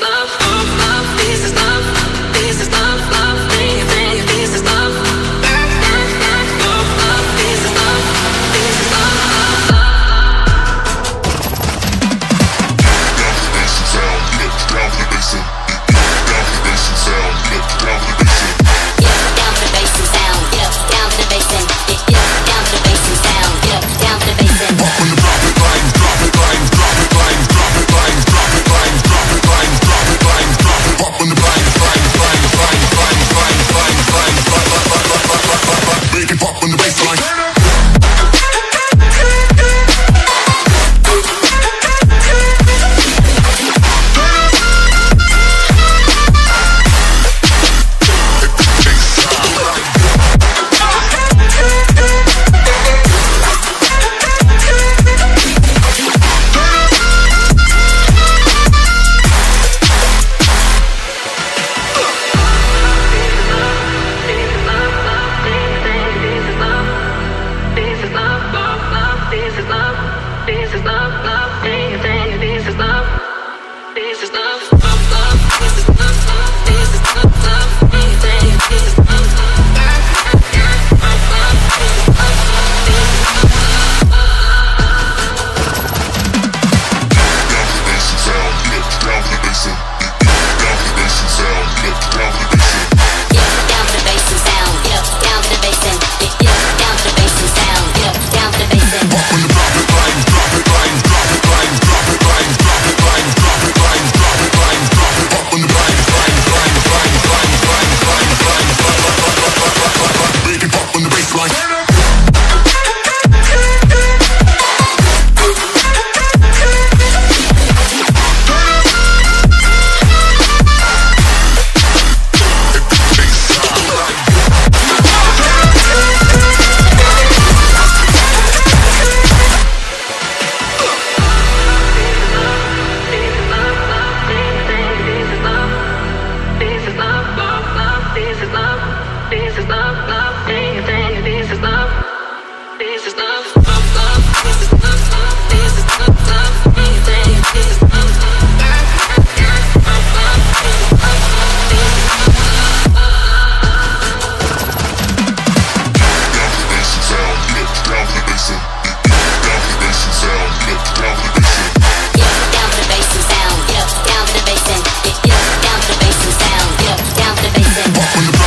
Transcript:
love. Is love, This is love, love, this is love. This is love, love, love, this is love, love, this is love, the